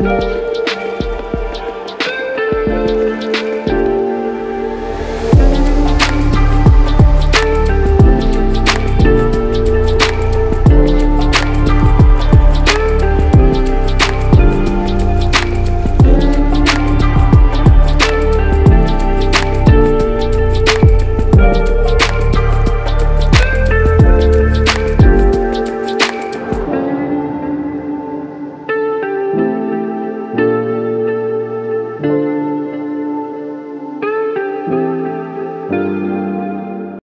Thank